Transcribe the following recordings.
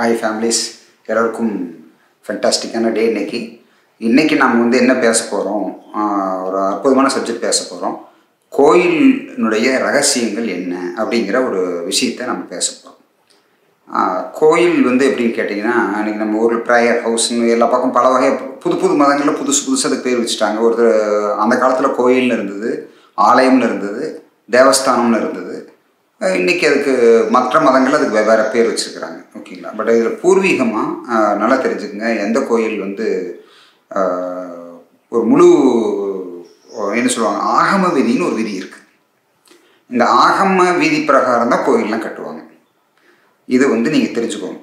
Hi families எல்லோருக்கும் ஃபென்டாஸ்டிக்கான டே இன்னைக்கு. இன்றைக்கி நம்ம வந்து என்ன பேச போகிறோம் ஒரு அற்புதமான சப்ஜெக்ட் பேச போகிறோம் கோயிலினுடைய ரகசியங்கள் என்ன? அப்படிங்கிற ஒரு விஷயத்தை நம்ம பேச போகிறோம் கோயில் வந்து எப்படின்னு கேட்டிங்கன்னா இன்றைக்கி நம்ம ஊரில் ப்ரேயர் ஹவுஸ்னு எல்லா பக்கம் பல வகை புது புது மதங்களில் புதுசு புதுசாக அதுக்கு பேர் வச்சுட்டாங்க. ஒருத்தர் அந்த காலத்தில் கோயில்னு இருந்தது ஆலயம்னு இருந்தது தேவஸ்தானம்னு இருந்தது. இன்றைக்கி அதுக்கு மற்ற மதங்கள் அதுக்கு வெவ்வேறு பேர் வச்சுருக்கிறாங்க. ஓகேங்களா? பட் இதில் பூர்வீகமாக நல்லா தெரிஞ்சுக்கங்க. எந்த கோயில் வந்து ஒரு முழு என்ன சொல்லுவாங்க ஆகம விதின்னு ஒரு விதி இருக்குது இந்த ஆகம விதி பிரகாரம் தான் கோயிலெலாம் கட்டுவாங்க. இது வந்து நீங்கள் தெரிஞ்சுக்கோங்க.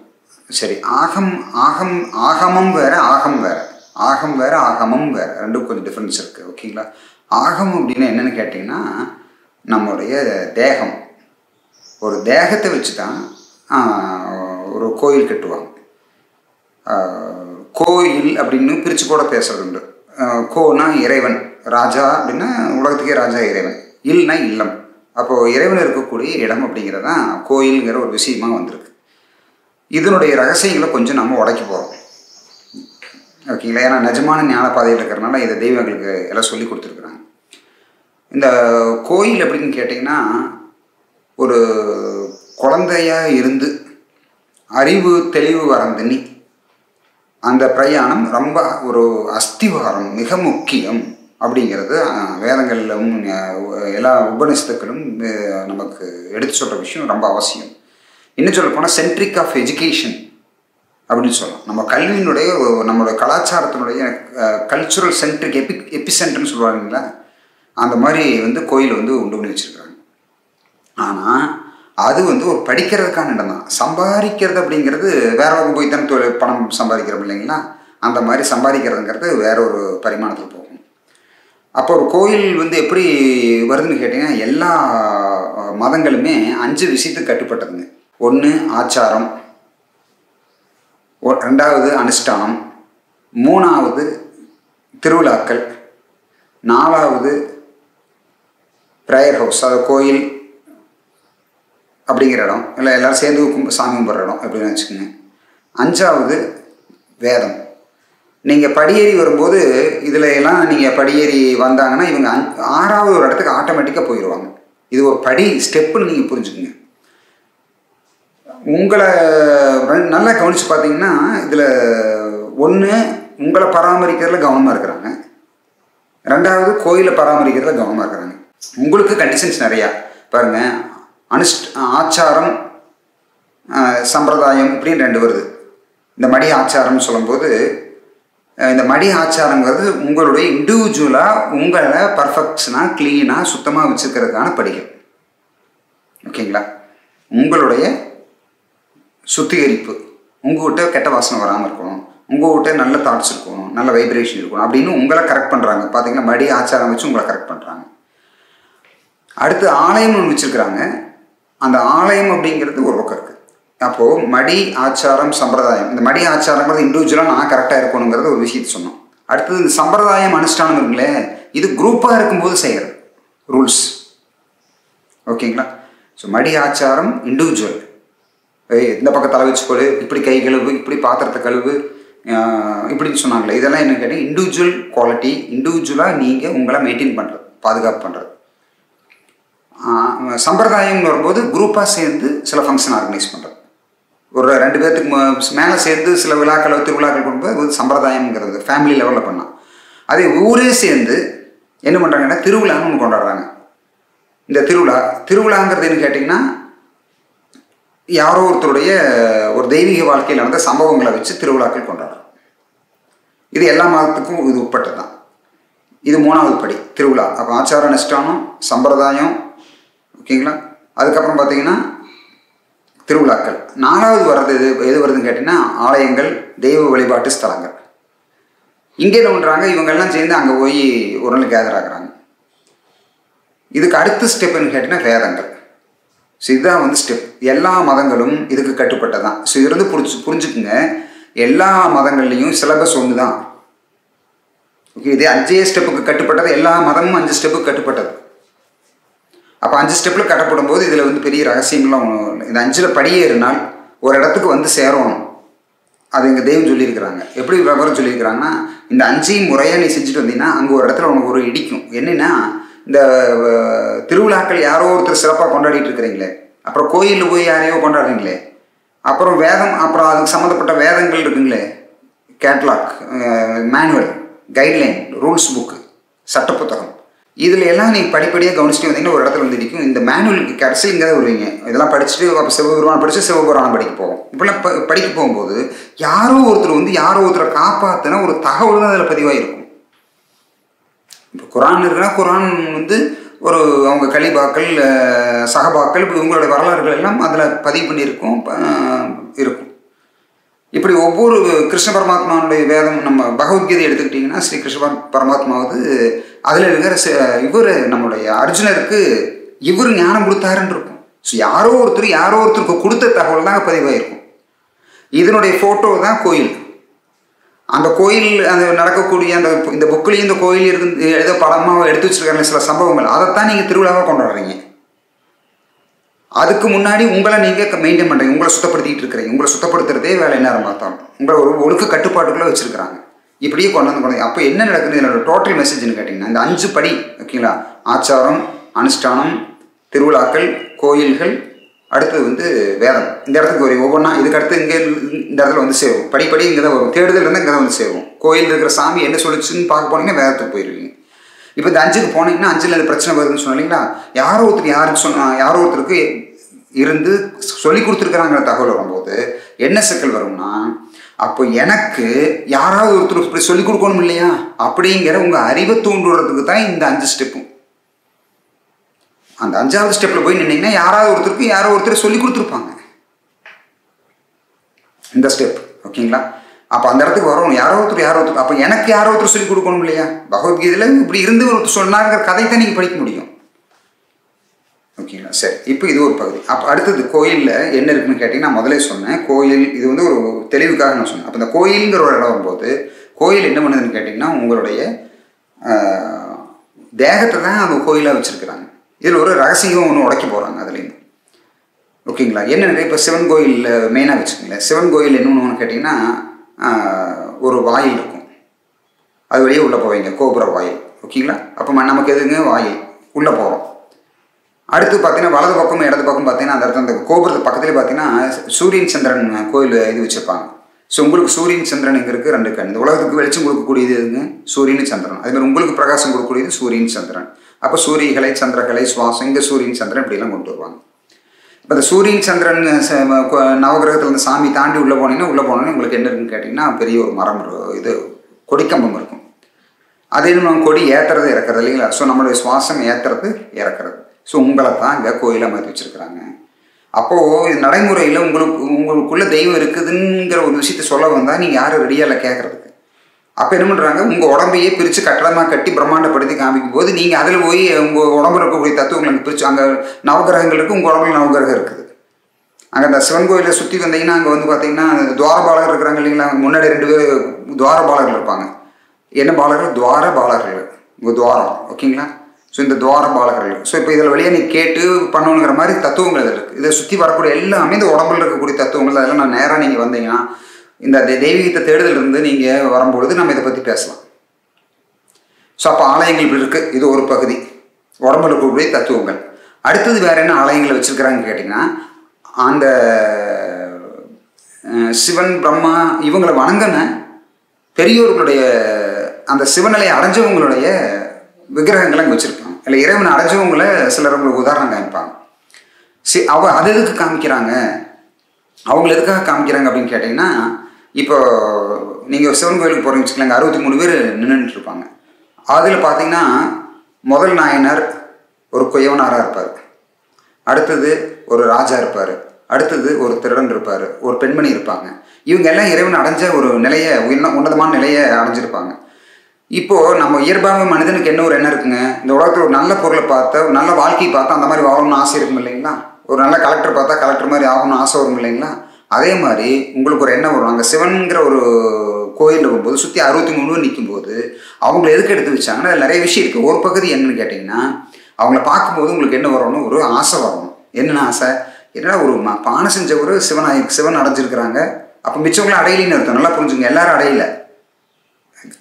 சரி ஆகம் ஆகம் ஆகமம் வேறு ஆகம் வேறு. ஆகம் வேறு ஆகமம் வேறு. ரெண்டும் கொஞ்சம் டிஃப்ரென்ஸ் இருக்குது ஓகேங்களா? ஆகம் அப்படின்னா என்னென்னு கேட்டிங்கன்னா நம்மளுடைய தேகம். ஒரு தேகத்தை வச்சு தான் ஒரு கோயில் கட்டுவாங்க. கோயில் அப்படின்னு பிரித்து கூட பேசுறது உண்டு. கோனா இறைவன் ராஜா அப்படின்னா உலகத்துக்கே ராஜா இறைவன். இல்னா இல்லம். அப்போது இறைவன் இருக்கக்கூடிய இடம் அப்படிங்கிறது தான் கோயிலுங்கிற ஒரு விஷயமா வந்திருக்கு. இதனுடைய ரகசியங்களை கொஞ்சம் நம்ம உடைக்க போகிறோம் ஓகேங்களா? ஏன்னா நிஜமான ஞான பாதையில் இருக்கிறனால இதை தெய்வங்களுக்கு எல்லாம் சொல்லி கொடுத்துருக்குறாங்க. இந்த கோயில் அப்படின்னு கேட்டிங்கன்னா ஒரு குழந்தையாக இருந்து அறிவு தெளிவு வரந்தினி அந்த பிரயாணம் ரொம்ப ஒரு அஸ்திவாரம் மிக முக்கியம் அப்படிங்கிறது வேதங்களிலும் எல்லா உபநிஷத்துக்களும் நமக்கு எடுத்து சொல்கிற விஷயம் ரொம்ப அவசியம். இன்னும் சொல்ல போனால் சென்ட்ரிக் ஆஃப் எஜுகேஷன் அப்படின்னு சொல்லலாம். நம்ம கல்வியினுடைய நம்மளுடைய கலாச்சாரத்தினுடைய கல்ச்சுரல் சென்ட்ரிக் எபி எபிசென்ட்ருன்னு சொல்லுவாங்கல்ல அந்த மாதிரி வந்து கோயில் வந்து உண்டு பண்ணி வச்சுருக்காங்க ஆனால் அது வந்து ஒரு படிக்கிறதுக்கான இடம் தான். சம்பாதிக்கிறது அப்படிங்கிறது வேற ஒரு போய் தானே தொழில் பணம் சம்பாதிக்கிறோம் இல்லைங்களா? அந்த மாதிரி சம்பாதிக்கிறதுங்கிறது வேற ஒரு பரிமாணத்தில் போகும். அப்போ ஒரு கோயில் வந்து எப்படி வருதுன்னு கேட்டிங்கன்னா எல்லா மதங்களுமே அஞ்சு விஷயத்துக்கு கட்டுப்பட்டதுங்க. ஒன்று ஆச்சாரம். ரெண்டாவது அனுஷ்டானம். மூணாவது திருவிழாக்கள். நாலாவது ப்ரேயர் ஹவுஸ் அதாவது கோயில் அப்படிங்கிற இடம். இல்லை எல்லோரும் சேர்ந்து கும்ப சாமி கும்பிட்ற இடம் அப்படின்னு வச்சுக்கோங்க. அஞ்சாவது வேதம். நீங்கள் படியேறி வரும்போது இதில் எல்லாம் நீங்கள் படியேறி வந்தாங்கன்னா இவங்க அஞ் ஆறாவது ஒரு இடத்துக்கு ஆட்டோமேட்டிக்காக போயிடுவாங்க இது ஒரு படி ஸ்டெப்புன்னு நீங்கள் புரிஞ்சுக்குங்க. உங்களை நல்லா கவனித்து பார்த்தீங்கன்னா இதில் ஒன்று உங்களை பராமரிக்கிறதுல கவனமாக இருக்கிறாங்க. ரெண்டாவது கோயிலை பராமரிக்கிறதுல கவனமாக இருக்கிறாங்க. உங்களுக்கு கண்டிஷன்ஸ் நிறையா. பாருங்கள் அனுஷ்ட ஆச்சாரம் சம்பிரதாயம் இப்படின்னு ரெண்டு வருது. இந்த மடி ஆச்சாரம்னு சொல்லும்போது இந்த மடி ஆச்சாரங்கிறது உங்களுடைய இண்டிவிஜுவலாக உங்களை பர்ஃபெக்ஷனாக க்ளீனாக சுத்தமாக வச்சுக்கிறதுக்கான படிகள். ஓகேங்களா? உங்களுடைய சுத்திகரிப்பு. உங்கள்கிட்ட கெட்ட வாசனை வராமல் இருக்கணும். உங்கள்கிட்ட நல்ல தாட்ஸ் இருக்கணும். நல்ல வைப்ரேஷன் இருக்கணும். அப்படின்னு உங்களை கரெக்ட் பண்ணுறாங்க பார்த்தீங்கன்னா மடி ஆச்சாரம் வச்சு உங்களை கரெக்ட் பண்ணுறாங்க அடுத்து ஆலயம்னு ஒன்று வச்சுருக்கிறாங்க. அந்த ஆலயம் அப்படிங்கிறது ஒரு பக்கம் இருக்குது அப்போது மடி ஆச்சாரம் சம்பிரதாயம். இந்த மடி ஆச்சாரங்கிறது இண்டிவிஜுவலாக நான் கரெக்டாக இருக்கணுங்கிறது ஒரு விஷயத்தை சொன்னோம். அடுத்தது இந்த சம்பிரதாயம் அனுஷ்டானம் இருக்குங்களே இது குரூப்பாக இருக்கும்போது செய்கிறது ரூல்ஸ் ஓகேங்களா? ஸோ மடி ஆச்சாரம் இண்டிவிஜுவல் இந்த பக்கம் தலை வச்சுக்கொடு இப்படி கை கழுவு இப்படி பாத்திரத்தை கழுவு இப்படின்னு சொன்னாங்களே இதெல்லாம் என்ன கேட்டால் இண்டிவிஜுவல் குவாலிட்டி இண்டிவிஜுவலாக நீங்கள் உங்களை மெயின்டைன் பண்ணுறது பாதுகாப்பு பண்ணுறது சம்பிரதாயம்னு வரும்போது குரூப்பாக சேர்ந்து சில ஃபங்க்ஷன் ஆர்கனைஸ் பண்ணுறது ஒரு ரெண்டு பேர்த்துக்கு மேலே சேர்ந்து சில விழாக்கள் திருவிழாக்கள் கொடுக்கும்போது அது சம்பிரதாயம்ங்கிறது ஃபேமிலி லெவலில் பண்ணலாம். அதே ஊரே சேர்ந்து என்ன பண்ணுறாங்கன்னா திருவிழான்னு ஒன்று கொண்டாடுறாங்க. இந்த திருவிழா திருவிழாங்கிறதுன்னு கேட்டிங்கன்னா யாரோ ஒருத்தருடைய ஒரு தெய்வீக வாழ்க்கையில் நடந்த சம்பவங்களை வச்சு திருவிழாக்கள் கொண்டாடுறோம். இது எல்லா மதத்துக்கும் இது உட்பட்டது தான் இது மூணாவது படி திருவிழா. அப்போ ஆச்சார நிஷ்டானம் சம்பிரதாயம் ஓகேங்களா? அதுக்கப்புறம் பார்த்தீங்கன்னா திருவிழாக்கள். நாலாவது வர்றது எது எது வருதுன்னு கேட்டிங்கன்னா ஆலயங்கள் தெய்வ வழிபாட்டு ஸ்தலங்கள். இங்கே என்ன பண்ணுறாங்க இவங்கெல்லாம் சேர்ந்து அங்கே போய் ஒரு நாள் கேதர் ஆகிறாங்க. இதுக்கு அடுத்த ஸ்டெப்புன்னு கேட்டிங்கன்னா வேதங்கள். ஸோ இதுதான் வந்து ஸ்டெப் எல்லா மதங்களும் இதுக்கு கட்டுப்பட்டதான் ஸோ இருந்து புரிஞ்சு புரிஞ்சுக்குங்க. எல்லா மதங்கள்லேயும் சிலபஸ் ஒன்று தான் ஓகே இதே அஞ்சே ஸ்டெப்புக்கு கட்டுப்பட்டது எல்லா மதமும் அஞ்சு ஸ்டெப்புக்கு கட்டுப்பட்டது. அப்போ அஞ்சு ஸ்டெப்பில் கட்டப்படும் போது இதில் வந்து பெரிய ரகசியம்லாம் ஒன்றும் இல்லை. இந்த அஞ்சில் படியேறினால் ஒரு இடத்துக்கு வந்து சேரணும். அது எங்கள் தெய்வம் சொல்லியிருக்கிறாங்க. எப்படி விவரம் சொல்லியிருக்கிறாங்கன்னா இந்த அஞ்சையும் முறையாக நீ செஞ்சுட்டு வந்தீங்கன்னா அங்கே ஒரு இடத்துல உனக்கு ஒரு இடிக்கும். என்னென்னா இந்த திருவிழாக்கள் யாரோ ஒருத்தர் சிறப்பாக கொண்டாடிட்டு இருக்கிறீங்களே. அப்புறம் கோயிலில் போய் யாரையோ கொண்டாடுறீங்களே. அப்புறம் வேதம் அப்புறம் அதுக்கு சம்மந்தப்பட்ட வேதங்கள் இருக்குங்களே. Catalogue manual guideline rules book சட்ட புத்தகம். இதில் எல்லாம் நீங்கள் படிப்படியாக கவனிச்சுட்டு வந்தீங்கன்னா ஒரு இடத்துல வந்து நிற்கும் இந்த மேனுவலுக்கு கடைசி இங்கே தான் வருவீங்க இதெல்லாம் படிச்சுட்டு அப்போ சிவபெருமான் படித்து சிவபுராணம் படிக்க போவோம். இப்படிலாம் ப படிக்க போகும்போது யாரோ ஒருத்தர் வந்து யாரோ ஒருத்தரை காப்பாற்றின ஒரு தகவல் தான் அதில் பதிவாயிருக்கும். இப்போ குரான் இருக்குன்னா குரான் வந்து ஒரு அவங்க கலிபாக்கள் சகபாக்கள் இப்போ இவங்களுடைய வரலாறுகள் எல்லாம் அதில் பதிவு பண்ணியிருக்கும் இருக்கும். இப்படி ஒவ்வொரு கிருஷ்ண பரமாத்மாவுடைய வேதம் நம்ம பகவத்கீதை எடுத்துக்கிட்டிங்கன்னா ஸ்ரீ கிருஷ்ண பரமாத்மாவது அதில் இருக்கிற இவர் நம்மளுடைய அர்ஜுனருக்கு இவர் ஞானம் கொடுத்தாருன்னு இருக்கும். ஸோ யாரோ ஒருத்தர் யாரோ ஒருத்தருக்கு கொடுத்த தகவல் தான் பதிவாயிருக்கும். இதனுடைய ஃபோட்டோ தான் கோயில். அந்த கோயில் அந்த நடக்கக்கூடிய அந்த இந்த புக்கிலையும் இந்த கோயில் இருந்து ஏதோ படமாக எடுத்து வச்சிருக்காங்க சில சம்பவங்கள் அதைத்தான் நீங்கள் திருவிழாவாக கொண்டாடுறீங்க. அதுக்கு முன்னாடி உங்களை நீங்கள் மெயின்டைன் பண்ணுறீங்க உங்களை சுத்தப்படுத்திட்டு இருக்கிறீங்க. உங்களை சுத்தப்படுத்துறதே வேலை நேரம் பார்த்தாலும் உங்களை ஒரு ஒழுக்க கட்டுப்பாட்டுக்குள்ளே வச்சிருக்கிறாங்க. இப்படியே கொண்டு வந்து கொண்டு அப்போ என்ன நடக்குது? என்னோட டோட்டல் மெசேஜ்னு கேட்டிங்கன்னா இந்த அஞ்சு படி ஓகேங்களா? ஆச்சாரம் அனுஷ்டானம் திருவிழாக்கள் கோயில்கள் அடுத்தது வந்து வேதம். இந்த இடத்துக்கு வரும். ஒவ்வொன்றா இதுக்கு அடுத்து இங்கே இந்த இடத்துல வந்து சேரும். படிப்படி இங்கே தான் வரும். தேடுதல் இருந்தால் இங்கே தான் வந்து சேரும். கோயில் இருக்கிற சாமி என்ன சொல்லிச்சுன்னு பார்க்க போனீங்கன்னா வேதத்துக்கு போயிருவீங்க. இப்போ இந்த அஞ்சுக்கு போனீங்கன்னா அஞ்சில் இந்த பிரச்சனை வருதுன்னு சொன்னீங்களா யாரோ ஒருத்தர் யாருக்கு சொன்னால் யாரோ ஒருத்தருக்கு இருந்து சொல்லி கொடுத்துருக்குறாங்கிற தகவல் வரும்போது என்ன சிக்கல் வரும்னா அப்போ எனக்கு யாராவது ஒருத்தர் இப்படி சொல்லிக் கொடுக்கணும் இல்லையா? அப்படிங்கிற உங்கள் அறிவை தூண்டுறதுக்கு தான் இந்த அஞ்சு ஸ்டெப்பும். அந்த அஞ்சாவது ஸ்டெப்பில் போய் நின்னீங்கன்னா யாராவது ஒருத்தருக்கு யாரோ ஒருத்தர் சொல்லி கொடுத்துருப்பாங்க. இந்த ஸ்டெப் ஓகேங்களா? அப்போ அந்த இடத்துக்கு வரணும் யாரோ ஒருத்தர் யாரோ ஒருத்தர். அப்போ எனக்கு யாரோ ஒருத்தர் சொல்லி கொடுக்கணும் இல்லையா? பகவத்கீதையில் இப்படி இருந்து ஒருத்தர் சொன்னாங்கிற கதை தான் நீங்கள் படிக்க முடியும். ஓகேங்களா? சரி இப்போ இது ஒரு பகுதி. அப்போ அடுத்தது கோயிலில் என்ன இருக்குன்னு கேட்டிங்கன்னா நான் முதலே சொன்னேன். கோயில் இது வந்து ஒரு தெளிவுக்காக நான் சொன்னேன். அப்போ இந்த கோயிலுங்கிற ஒரு இடம் வரும்போது கோயில் என்ன பண்ணுதுன்னு கேட்டிங்கன்னா உங்களுடைய தேகத்தை தான் அந்த கோயிலாக வச்சுருக்குறாங்க. இதில் ஒரு ரகசியம் ஒன்று உடைக்க போகிறாங்க அதுலேருந்து. ஓகேங்களா? என்ன இப்போ சிவன் கோயிலில் மெயினாக வச்சுக்கோங்களேன். சிவன் கோயில் என்ன ஒன்று கேட்டிங்கன்னா ஒரு வாயில் இருக்கும். அது வழியே உள்ளே போவீங்க. கோபுர வாயில். ஓகேங்களா? அப்போ நமக்கு எதுங்க? வாயில். உள்ளே போகிறோம் அடுத்து பார்த்தீங்கன்னா வலது பக்கம் இடது பக்கம் பார்த்தீங்கன்னா அந்த இடத்துல அந்த கோபுரத்து பக்கத்துலேயே பார்த்தீங்கன்னா சூரியன் சந்திரன் கோயில் இது வச்சுருப்பாங்க. ஸோ உங்களுக்கு சூரியன் சந்திரன் இங்கே இருக்குது ரெண்டு கண். இந்த உலகத்துக்கு வெளிச்சம் கொடுக்கக்கூடியது எதுங்க? சூரியன் சந்திரன். அதுமாதிரி உங்களுக்கு பிரகாசம் கொடுக்கக்கூடியது சூரியன் சந்திரன். அப்போ சூரியகலை சந்திரகலை சுவாசம் இங்கே சூரியன் சந்திரன் இப்படிலாம் கொண்டு வருவாங்க. இப்போ இந்த சூரியன் சந்திரன் ச- ம- இந்த சாமி தாண்டி உள்ளே போனீங்கன்னா உள்ளே போனோன்னே உங்களுக்கு என்ன இருக்குன்னு கேட்டிங்கன்னா பெரிய ஒரு மரம் இது கொடிக்கம்பம் இருக்கும். அதே நம்ம கொடி ஏற்றுறது இறக்குறது இல்லைங்களா? ஸோ நம்மளுடைய சுவாசம் ஏற்றுறது இறக்குறது. ஸோ உங்களை தான் அங்கே கோயிலாக மாற்றி வச்சுருக்குறாங்க. அப்போது இது நடைமுறையில் உங்களுக்கு உங்களுக்குள்ளே தெய்வம் இருக்குதுங்கிற ஒரு விஷயத்த சொல்ல வந்தால் நீங்கள் யாரும் ரெடியாக இல்லை கேட்குறதுக்கு அப்போ என்ன பண்ணுறாங்க உங்கள் உடம்பையே பிரித்து கட்டடமாக கட்டி பிரம்மாண்டப்படுத்தி காமிக்கும் போது நீங்கள் அதில் போய் உங்கள் உடம்புல இருக்கக்கூடிய தத்துவங்களை பிரித்து அங்கே நவகிரகங்கள் இருக்குது உங்கள் உடம்புல நவகிரகம் இருக்குது. அங்கே அந்த சிவன் கோயிலை சுற்றி வந்தீங்கன்னா அங்கே வந்து பார்த்தீங்கன்னா துவாரபாலகர் இருக்கிறாங்க இல்லைங்களா? முன்னாடி ரெண்டு பேர் துவாரபாலகர் இருப்பாங்க. என்ன பாலகர் துவார பாலகர்கள் உங்கள் துவாரம். ஓகேங்களா? ஸோ இந்த துவார பாலகர்கள் ஸோ இப்போ இதில் வழியாக நீ கேட்டு பண்ணணுங்கிற மாதிரி தத்துவங்கள் இதில் இருக்குது இதை சுற்றி வரக்கூடிய எல்லாமே இந்த உடம்புல இருக்கக்கூடிய தத்துவங்கள் அதெல்லாம் நான் நேராக நீங்கள் வந்தீங்கன்னா இந்த தெ- தெய்வீகத்தை தேடுதல் இருந்து நீங்கள் வரும்பொழுது நம்ம இதை பற்றி பேசலாம். ஸோ அப்போ ஆலயங்கள் இப்படி இருக்குது இது ஒரு பகுதி. உடம்புல இருக்கக்கூடிய தத்துவங்கள். அடுத்தது வேற என்ன ஆலயங்களை வச்சிருக்கிறாங்கன்னு கேட்டிங்கன்னா அந்த சிவன் பிரம்மா இவங்களை வணங்கின பெரியோர்களுடைய அந்த சிவநிலையை அடைஞ்சவங்களுடைய விக்கிரகங்களை அங்கே வச்சுருப்பாங்க இல்லை இறைவனை அடைஞ்சவங்களை சிலர் உங்களுக்கு உதாரணம் காமிப்பாங்க. சி அவ அது எதுக்கு காமிக்கிறாங்க? அவங்கள எதுக்காக காமிக்கிறாங்க அப்படின்னு கேட்டிங்கன்னா இப்போ நீங்கள் சிவன் கோயிலுக்கு போகிறீங்க வச்சுக்கலாங்க அறுபத்தி மூணு பேர் நின்றுட்டு இருப்பாங்க. அதில் பார்த்தீங்கன்னா முதல் நாயனார் ஒரு குயவனாராக இருப்பார். அடுத்தது ஒரு ராஜா இருப்பார். அடுத்தது ஒரு திருடன் இருப்பார். ஒரு பெண்மணி இருப்பாங்க. இவங்க எல்லாம் இறைவன் அடைஞ்ச ஒரு நிலையை உயர்ந்த உன்னதமான நிலையை அடைஞ்சிருப்பாங்க. இப்போது நம்ம இயல்பாக மனிதனுக்கு என்ன ஒரு எண்ணம் இருக்குங்க? இந்த உலகத்தில் ஒரு நல்ல பொருளை பார்த்தா ஒரு நல்ல வாழ்க்கையை பார்த்தா அந்த மாதிரி வாழணும்னு ஆசை இருக்கும் இல்லைங்களா? ஒரு நல்ல கலெக்டர் பார்த்தா கலெக்டர் மாதிரி ஆகணும்னு ஆசை வரும் இல்லைங்களா? அதே மாதிரி உங்களுக்கு ஒரு எண்ணம் வரும். அங்கே சிவனுங்கிற ஒரு கோயில் இருக்கும்போது சுற்றி அறுபத்தி மூணு நிற்கும்போது அவங்கள எதுக்கு எடுத்து வச்சாங்கன்னா நிறைய விஷயம் இருக்குது ஒரு பகுதி என்னன்னு கேட்டிங்கன்னா அவங்கள பார்க்கும்போது உங்களுக்கு என்ன வரணும் ஒரு ஆசை வரணும் என்னென்ன ஆசை? என்னடா ஒரு பானை செஞ்ச ஒரு சிவன் சிவன் அடைஞ்சிருக்கிறாங்க. அப்போ மிச்சவங்களும் அடையிலின்னு அர்த்தம். நல்லா புரிஞ்சுங்க. எல்லாரும் அடையலை.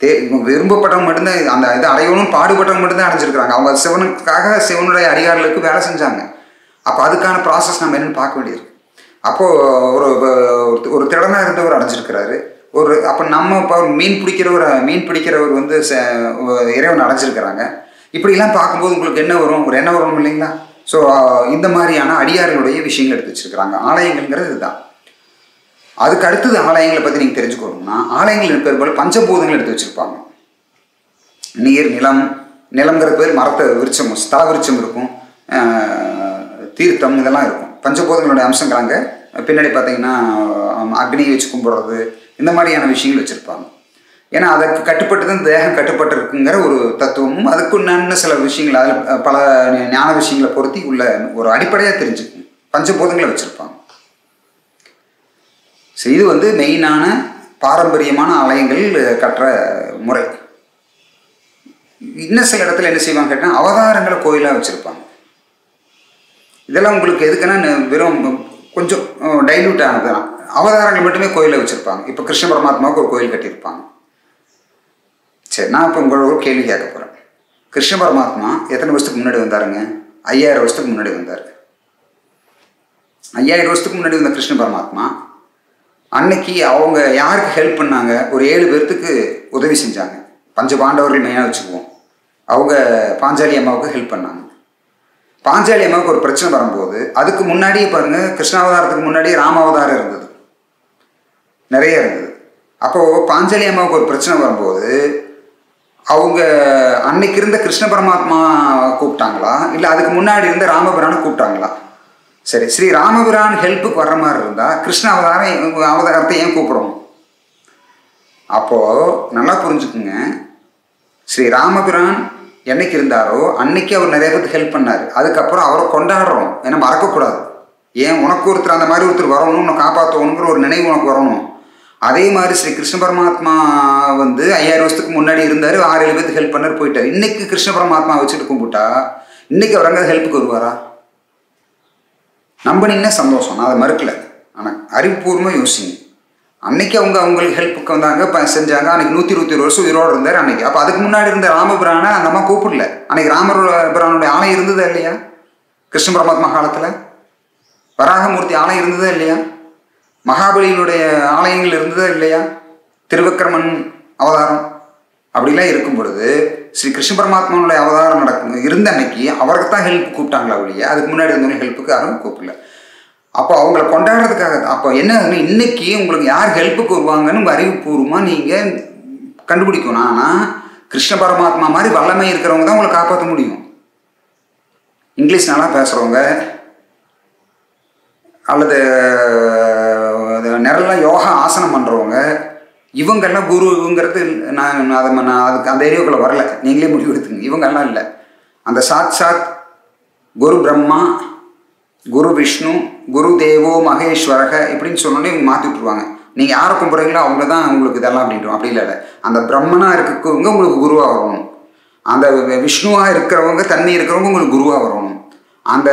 தே விரும்பப்பட்டவங்க மட்டும்தான் அந்த இதை அடையணும் பாடுபட்டவங்க மட்டும்தான் அடைஞ்சிருக்கிறாங்க. அவங்க சிவனுக்காக சிவனுடைய அடியார்களுக்கு வேலை செஞ்சாங்க. அப்போ அதுக்கான ப்ராசஸ் நம்ம என்னென்னு பார்க்க வேண்டியிருக்கு. அப்போது ஒரு ஒரு- ஒரு திறனாக இருந்தவர் அடைஞ்சிருக்கிறாரு. ஒரு அப்போ நம்ம இப்போ மீன் பிடிக்கிறவர் மீன் பிடிக்கிறவர் வந்து ச- இறைவன் அடைஞ்சிருக்கிறாங்க. இப்படிலாம் பார்க்கும்போது உங்களுக்கு என்ன வரும்? ஒரு என்ன வரும் இல்லைங்களா? ஸோ இந்த மாதிரியான அடியார்களுடைய விஷயங்கள் எடுத்து வச்சிருக்கிறாங்க. ஆலயங்கள்ங்கிறது இதுதான். அதுக்கு அடுத்தது ஆலயங்களை பற்றி நீங்கள் தெரிஞ்சுக்கணும்னா ஆலயங்கள் பெரும்பாலும் பஞ்சபூதங்கள் எடுத்து வச்சுருப்பாங்க. நீர் நிலம் நிலங்கிறது பேர் மரத்தை விருச்சம் ஸ்தல விருச்சம் இருக்கும் தீர்த்தம் இதெல்லாம் இருக்கும். பஞ்சபூதங்களுடைய அம்சங்கள் அங்கே. பின்னாடி பார்த்தீங்கன்னா அக்னியை வச்சு கும்பிடுறது இந்த மாதிரியான விஷயங்கள் வச்சுருப்பாங்க. ஏன்னா அதற்கு கட்டுப்பட்டு தான் தேகம் கட்டுப்பட்டு இருக்குங்கிற ஒரு தத்துவமும் அதுக்கு இன்னும் சில விஷயங்கள் அதில் பல ஞான விஷயங்களை பொருத்தி உள்ள ஒரு அடிப்படையாக தெரிஞ்சுக்கும். பஞ்சபூதங்களை வச்சுருப்பாங்க. ஸோ இது வந்து மெயினான பாரம்பரியமான ஆலயங்கள் கட்டுற முறை. இன்னும் சில இடத்துல என்ன செய்வாங்க கேட்டால் அவதாரங்களை கோயிலாக வச்சுருப்பாங்க. இதெல்லாம் உங்களுக்கு எதுக்குன்னா வெறும் கொஞ்சம் டைல்யூட் ஆனது தான் அவதாரங்கள் மட்டுமே கோயிலில் வச்சுருப்பாங்க. இப்போ கிருஷ்ண பரமாத்மாவுக்கு ஒரு கோயில் கட்டியிருப்பாங்க. சரி நான் இப்போ உங்களோட ஒரு கேள்வி கேட்க போகிறேன் கிருஷ்ண பரமாத்மா எத்தனை வருஷத்துக்கு முன்னாடி வந்தாருங்க? ஐயாயிரம் வருஷத்துக்கு முன்னாடி வந்தார். ஐயாயிரம் வருஷத்துக்கு முன்னாடி வந்த கிருஷ்ண பரமாத்மா அன்னைக்கு அவங்க யாருக்கு ஹெல்ப் பண்ணாங்க? ஒரு ஏழு பேர்த்துக்கு உதவி செஞ்சாங்க. பஞ்ச பாண்டவர்கள் மெயினாக வச்சுக்குவோம். அவங்க பாஞ்சாலி அம்மாவுக்கு ஹெல்ப் பண்ணாங்க. பாஞ்சாலி அம்மாவுக்கு ஒரு பிரச்சனை வரும்போது அதுக்கு முன்னாடியே பாருங்கள் கிருஷ்ணாவதாரத்துக்கு முன்னாடியே ராமாவதாரம் இருந்தது. நிறைய இருந்தது. அப்போது பாஞ்சாலி அம்மாவுக்கு ஒரு பிரச்சனை வரும்போது அவங்க அன்னைக்கு இருந்த கிருஷ்ண பரமாத்மா கூப்பிட்டாங்களா? இல்லை அதுக்கு முன்னாடி இருந்த ராமபிரானை கூப்பிட்டாங்களா? சரி ஸ்ரீ ராமபிரான் ஹெல்ப்புக்கு வர்ற மாதிரி இருந்தால் கிருஷ்ண அவதாரம் அவதாரத்தை ஏன் கூப்பிடுவோம் அப்போது நல்லா புரிஞ்சுக்குங்க. ஸ்ரீ ராமபிரான் என்னைக்கு இருந்தாரோ அன்னைக்கு அவர் நிறைய பேருக்கு ஹெல்ப் பண்ணார். அதுக்கப்புறம் அவரை கொண்டாடுறோம். ஏன்னா மறக்கக்கூடாது. ஏன் உனக்கு ஒருத்தர் அந்த மாதிரி ஒருத்தர் வரணும் உன்னை காப்பாற்றணுங்கிற ஒரு நினைவு உனக்கு வரணும். அதே மாதிரி ஸ்ரீ கிருஷ்ண பரமாத்மா வந்து ஐயாயிரம் வருஷத்துக்கு முன்னாடி இருந்தார் ஆறு ஏழு பேருக்கு ஹெல்ப் பண்ணார் போயிட்டார். இன்னைக்கு கிருஷ்ண பரமாத்மா வச்சுட்டு கும்பிட்டா இன்னைக்கு அவர் அங்கே ஹெல்ப்புக்கு வருவாரா? நம்பினீங்கன்னா சந்தோஷம். நான் அதை மறுக்கல. ஆனால் அறிவுபூர்வமாக யோசிங்க. அன்னைக்கு அவங்க அவங்களுக்கு ஹெல்ப்புக்கு வந்தாங்க ப செஞ்சாங்க. அன்னைக்கு நூற்றி இருபத்தி ஒரு வருஷம் உயிரோடு இருந்தார் அன்னைக்கு. அப்போ அதுக்கு முன்னாடி இருந்த ராமபிரானை அந்த அம்மா கூப்பிடல. அன்னைக்கு ராமபிரானுடைய ஆலயம் இருந்ததா இல்லையா? கிருஷ்ண பரமாத்மா காலத்தில்? வராகமூர்த்தி ஆலயம் இருந்ததா இல்லையா? மகாபலியினுடைய ஆலயங்கள் இருந்ததா இல்லையா? திருவக்கிரமன் அவதாரம். அப்படிலாம் இருக்கும் பொழுது ஸ்ரீ கிருஷ்ண பரமாத்மாவுடைய அவதாரம் நடக்கும் இருந்த அன்னைக்கு அவருக்கு தான் ஹெல்ப் கூப்பிட்டாங்களா ஒழிய அதுக்கு முன்னாடி இருந்தவங்க ஹெல்ப்புக்கு யாரும் கூப்பிடல. அப்போ அவங்கள கொண்டாடுறதுக்காக அப்போ என்ன இன்னைக்கு உங்களுக்கு யார் ஹெல்ப்புக்கு வருவாங்கன்னு அறிவுபூர்வமாக நீங்கள் கண்டுபிடிக்கணும். ஆனால் கிருஷ்ண பரமாத்மா மாதிரி வல்லமை இருக்கிறவங்க தான் உங்களை காப்பாற்ற முடியும். இங்கிலீஷ் நல்லா பேசுகிறவங்க அல்லது அது நிறைய யோகா ஆசனம் பண்ணுறவங்க இவங்கெல்லாம் குருங்கிறது நான் நான் அதை நான் அதுக்கு அந்த ஏரியாவுக்குள்ளே வரல. நீங்களே முடிவு எடுத்துங்க இவங்கெல்லாம் இல்லை. அந்த சாத் சாத் குரு பிரம்மா குரு விஷ்ணு குரு தேவோ மகேஸ்வரக இப்படின்னு சொன்னோன்னே இவங்க மாற்றி விட்ருவாங்க நீங்கள் யாரை கும்பிட்றீங்களோ அவங்க தான் உங்களுக்கு இதெல்லாம் அப்படின்றோம் அப்படி இல்லை அந்த பிரம்மனாக இருக்கவங்க உங்களுக்கு குருவாக வரணும். அந்த விஷ்ணுவாக இருக்கிறவங்க தண்ணி இருக்கிறவங்க உங்களுக்கு குருவாக வரணும். அந்த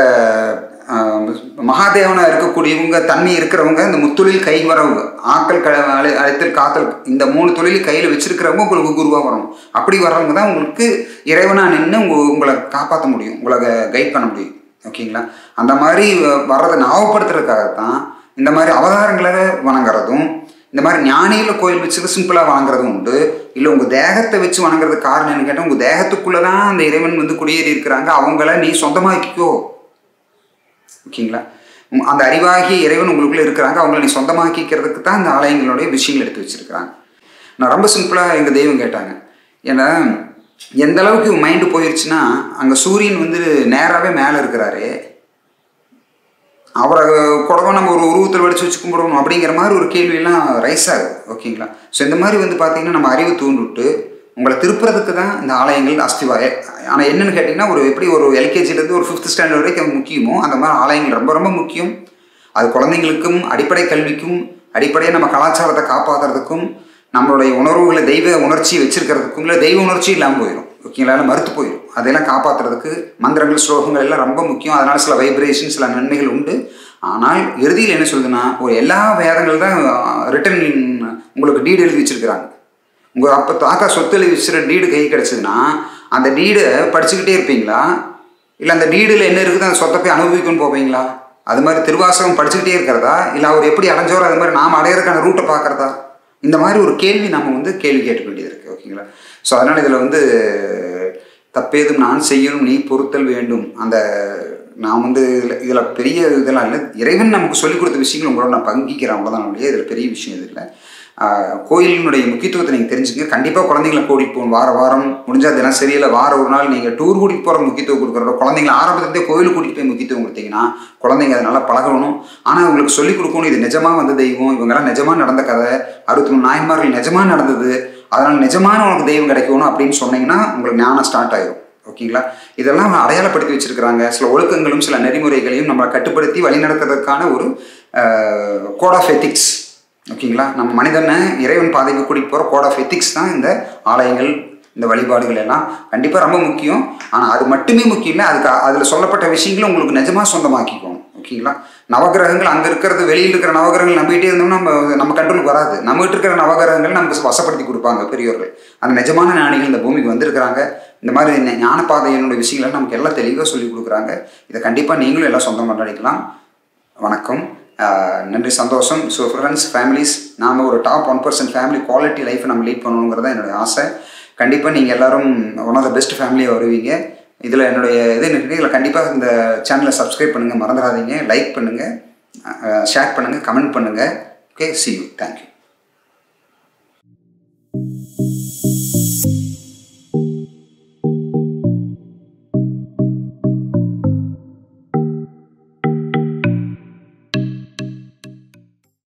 மகாதேவனாக இருக்கக்கூடியவங்க தண்ணி இருக்கிறவங்க இந்த முத்தொழில் கை வரவங்க ஆக்கல் க அழை- அழைத்தல் காத்தல் இந்த மூணு தொழில் கையில் வச்சிருக்கிறவங்க உங்களுக்கு குருவாக வரணும். அப்படி வர்றவங்க தான் உங்களுக்கு இறைவனாக நின்று உங்கள் உங்களை காப்பாற்ற முடியும் உங்களை கைட் பண்ண முடியும். ஓகேங்களா அந்த மாதிரி வர்றதை வர்றதை ஞாபகப்படுத்துறதுக்காகத்தான் இந்த மாதிரி அவதாரங்களை வணங்குறதும் இந்த மாதிரி ஞானியில் கோயில் வச்சுக்க சிம்பிளாக வணங்குறதும் உண்டு. இல்லை உங்கள் தேகத்தை வச்சு வணங்குறதுக்கு காரணம் என்னன்னு கேட்டால் உங்கள் தேகத்துக்குள்ளே தான் அந்த இறைவன் வந்து குடியேறி இருக்கிறாங்க அவங்கள நீ சொந்தமாக்கிக்கோ. ஓகேங்களா? அந்த அறிவாகி இறைவன் உங்களுக்குள்ளே இருக்கிறாங்க. அவங்கள நீ சொந்தமாக்கிக்கிறதுக்கு தான் அந்த ஆலயங்களுடைய விஷயங்கள் எடுத்து வச்சுருக்கிறாங்க. நான் ரொம்ப சிம்பிளாக எங்கள் தெய்வம் கேட்டாங்க. ஏன்னா எந்த அளவுக்கு மைண்டு போயிடுச்சுன்னா அங்கே சூரியன் வந்து நேராகவே மேலே இருக்கிறாரு. அவரை கூடவா நம்ம ஒரு உருவத்தில் வடிச்சு வச்சு கும்பிடணும் அப்படிங்கிற மாதிரி ஒரு கேள்வியெல்லாம் ரைஸ் ஆகுது. ஓகேங்களா? ஸோ இந்த மாதிரி வந்து பார்த்தீங்கன்னா நம்ம அறிவு தூண்டுவிட்டு உங்களை திருப்புறதுக்கு தான் இந்த ஆலயங்கள் அஸ்திவாய. ஆனால் என்னென்னு கேட்டிங்கன்னா ஒரு எப்படி ஒரு எல்கேஜிலேருந்து ஒரு ஃபிஃப்த் ஸ்டாண்டர்ட் வரைக்கும் முக்கியமோ அந்த மாதிரி ஆலயங்கள் ரொம்ப ரொம்ப முக்கியம். அது குழந்தைங்களுக்கும் அடிப்படை கல்விக்கும் அடிப்படையாக நம்ம கலாச்சாரத்தை காப்பாற்றுறதுக்கும் நம்மளுடைய உணர்வுகளை தெய்வ உணர்ச்சி வச்சுருக்கிறதுக்கும் இல்லை தெய்வ உணர்ச்சி இல்லாமல் போயிடும் ஓகேங்களா? மறுத்து போயிடும் அதெல்லாம் காப்பாற்றுறதுக்கு மந்திரங்கள் ஸ்லோகங்கள் எல்லாம் ரொம்ப முக்கியம். அதனால் சில வைப்ரேஷன் சில நன்மைகள் உண்டு. ஆனால் இறுதியில் என்ன சொல்லுதுன்னா ஒரு எல்லா வேதங்கள் தான் uh, ரிட்டன் உங்களுக்கு டீட் எழுதி வச்சிருக்கிறாங்க. உங்கள் அப்போ தாக்கா சொத்துல விசிற டீடு கை கிடச்சதுன்னா அந்த டீடை படிச்சுக்கிட்டே இருப்பீங்களா? இல்லை அந்த டீடில் என்ன இருக்குது அந்த சொத்தை போய் அனுபவிக்கணும்னு போவீங்களா? அது மாதிரி திருவாசகம் படிச்சுக்கிட்டே இருக்கிறதா? இல்லை அவர் எப்படி அடைஞ்சோரோ அது மாதிரி நாம் அடையிறதுக்கான ரூட்டை பார்க்குறதா? இந்த மாதிரி ஒரு கேள்வி நம்ம வந்து கேள்வி கேட்க வேண்டியது இருக்குது ஓகேங்களா ஸோ அதனால் இதில் வந்து தப்பேதும் நான் செய்யணும் நீ பொறுத்தல் வேண்டும். அந்த நான் வந்து இதில் இதில் பெரிய இதெல்லாம் இல்லை. இறைவன் நமக்கு சொல்லிக் கொடுத்த விஷயங்கள் உங்களோட நான் பங்கிக்கிறேன். அவ்வளோதான் இல்லையா இதில் பெரிய விஷயம் இது இல்லை. கோயிலினுடைய முக்கியத்துவத்தை நீங்கள் தெரிஞ்சுங்க கண்டிப்பாக குழந்தைங்களை கூட்டிகிட்டு போகணும். வார வாரம் முடிஞ்சால் தினம் சரியில்லை. வாரம் ஒரு நாள் நீங்கள் டூர் கூட்டிகிட்டு போகிற முக்கியத்துவம் கொடுக்குறோம் குழந்தைங்களை ஆரம்பத்துலேருந்தே கோயிலுக்கு கூட்டிகிட்டு போய் முக்கியத்துவம் கொடுத்தீங்கன்னா குழந்தைங்க அதை நல்லா பழகணும். ஆனால் உங்களுக்கு சொல்லிக் கொடுக்கணும். இது நிஜமாக வந்த தெய்வம். இவங்கெல்லாம் நிஜமாக நடந்த கதை. அறுபத்தி மூணு நாயன்மார்கள் நிஜமாக நடந்தது. அதனால் நிஜமான உனக்கு தெய்வம் கிடைக்கணும் அப்படின்னு சொன்னீங்கன்னா உங்களுக்கு ஞானம் ஸ்டார்ட் ஆயிடும் ஓகேங்களா? இதெல்லாம் அடையாளப்படுத்தி வச்சிருக்கிறாங்க. சில ஒழுக்கங்களும் சில நெறிமுறைகளையும் நம்மளை கட்டுப்படுத்தி வழிநடத்துறதுக்கான ஒரு கோட் ஆஃப் எத்திக்ஸ் ஓகேங்களா? நம்ம மனிதனை இறைவன் பாதைக்கு கூட்டிகிட்டு போகிற கோட் ஆஃப் எத்திக்ஸ் தான் இந்த ஆலயங்கள் இந்த வழிபாடுகள் எல்லாம். கண்டிப்பாக ரொம்ப முக்கியம். ஆனால் அது மட்டுமே முக்கியம் இல்லை அதுக்கு அதில் சொல்லப்பட்ட விஷயங்களும் உங்களுக்கு நிஜமாக சொந்தமாக்கிக்கணும். ஓகேங்களா? நவகிரகங்கள் அங்கே இருக்கிறது வெளியில் இருக்கிற நவகிரகங்கள் நம்பிக்கிட்டே இருந்தோம்னா நம்ம நம்ம கண்ட்ரோலுக்கு வராது. நம்மகிட்ட இருக்கிற நவகிரகங்கள் நமக்கு வசப்படுத்தி கொடுப்பாங்க பெரியவர்கள் அந்த நிஜமான ஞானிகள் இந்த பூமிக்கு வந்திருக்கிறாங்க. இந்த மாதிரி ஞானப்பாதையினுடைய விஷயங்களை நமக்கு எல்லாம் தெளிவாக சொல்லி கொடுக்குறாங்க. இதை கண்டிப்பாக நீங்களும் எல்லாம் சொந்தம் கொண்டாடிக்கலாம் வணக்கம். நன்றி சந்தோஷம். ஸோ ஃப்ரெண்ட்ஸ் ஃபேமிலிஸ் நாம் ஒரு top one percent family quality லைஃப்பை நம்ம லீட் பண்ணணுங்கிறத என்னுடைய ஆசை. கண்டிப்பாக நீங்கள் எல்லோரும் ஒன் ஆஃப் த பெஸ்ட் ஃபேமிலியாக வருவீங்க. இதில் என்னுடைய இது இருக்குது இதில் கண்டிப்பாக இந்த சேனலை சப்ஸ்கிரைப் பண்ணுங்கள் மறந்துடாதீங்க. லைக் பண்ணுங்கள் ஷேர் பண்ணுங்கள் கமெண்ட் பண்ணுங்கள் ஓகே சி யூ தேங்க்யூ